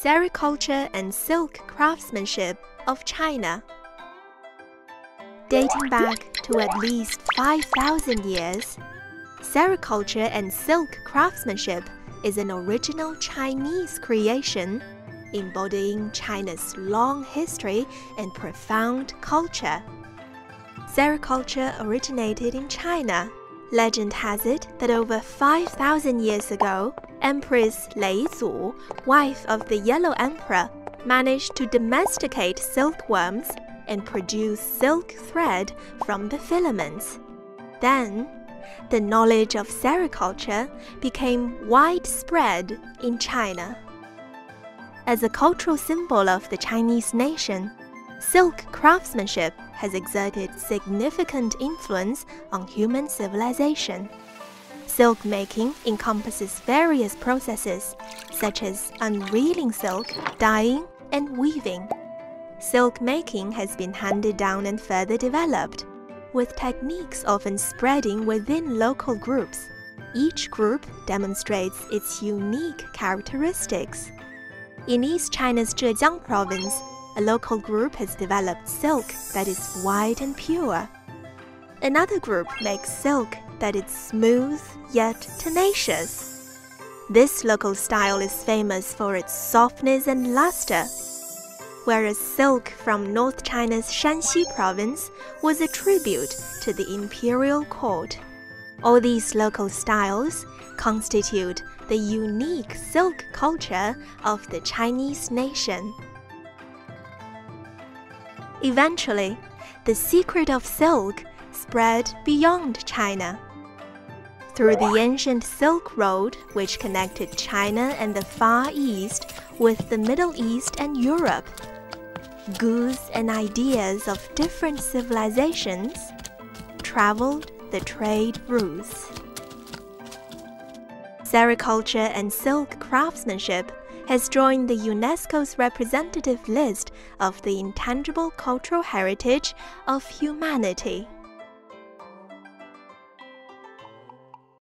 Sericulture and Silk Craftsmanship of China. Dating back to at least 5,000 years, sericulture and silk craftsmanship is an original Chinese creation embodying China's long history and profound culture. Sericulture originated in China. Legend has it that over 5,000 years ago, Empress Lei Zu, wife of the Yellow Emperor, managed to domesticate silkworms and produce silk thread from the filaments. Then, the knowledge of sericulture became widespread in China. As a cultural symbol of the Chinese nation, silk craftsmanship has exerted significant influence on human civilization. Silk making encompasses various processes, such as unreeling silk, dyeing, and weaving. Silk making has been handed down and further developed, with techniques often spreading within local groups. Each group demonstrates its unique characteristics. In East China's Zhejiang province, a local group has developed silk that is white and pure. Another group makes silk that is smooth yet tenacious. This local style is famous for its softness and luster, whereas silk from North China's Shanxi province was a tribute to the imperial court. All these local styles constitute the unique silk culture of the Chinese nation. Eventually, the secret of silk spread beyond China. Through the ancient Silk Road, which connected China and the Far East with the Middle East and Europe, goods and ideas of different civilizations traveled the trade routes. Sericulture and silk craftsmanship has joined the UNESCO's representative list of the intangible cultural heritage of humanity.